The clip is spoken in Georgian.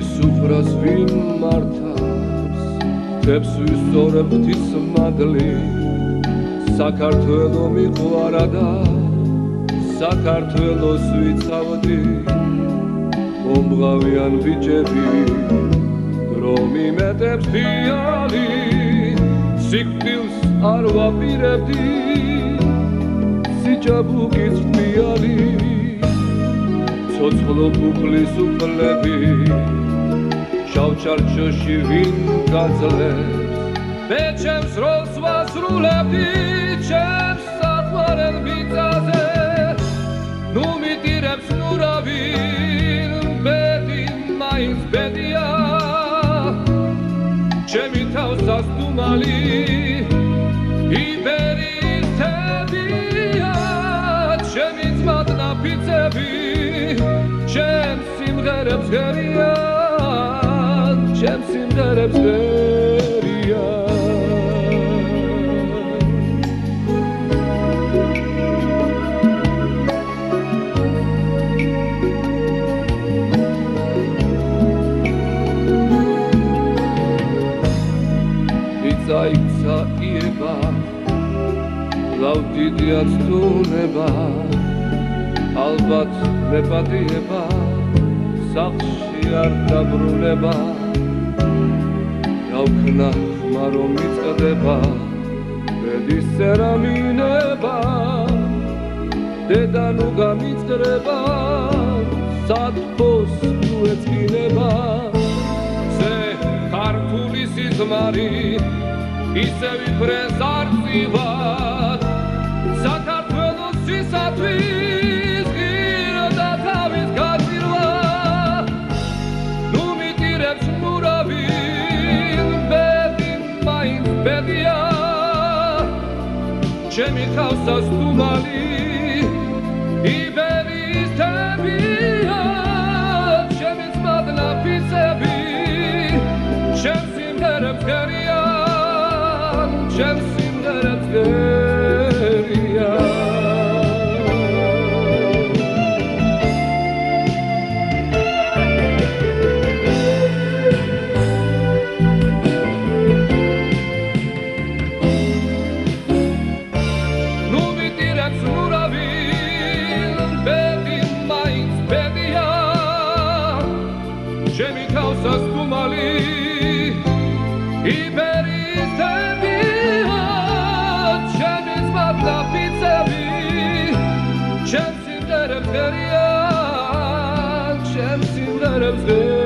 ვის უფროს ვინ მართავს? თებს ვისწორებ ღვთის მადლი. საქართველო მიყვარა და საქართველოს ვიცავდი მომღავიან ბიჭები რომ იმედებს დიალი სიკვდილს არ ვაპირებდი. სიჭაბუკის დიალი ცოცხლო ფუფლის უფლები. შავჩარჩოში ვინ გაძლებს მე ჩემს როლს ვასრულებდი ჩემს საყვარელ მიწაზე. ნუ მიტირებს ნურავი ბედი მაინც ბედია. ჩემი თავს ასტუმალი გერია ჩემს სიმღერებს ვერია იცაიქცა იება ლავდიდია ცუნება ალბათ მეპატიება სახში არ დაბრუნება. გავქნა ხმა რომ მიწდება ბედის სერამინება დედა ნუ გამიწრება სადფოს ნუ ეწინება ზე ქართული სიზმარი ისევ იფრეს არწივად საქართველოს ჩემი თავსას თუმალი იბერის თებია ჩემი წმადლა ფიცები ჩემს სიმღერებს გერიან ჩემს სიმღერებს გერიან. ჩემი თავსას გუმალი იბერისებია ჩემი ძმაბლა პიცები ჩემ სიმდერებს ღერიან ჩემ სიმდერებს ღერიან.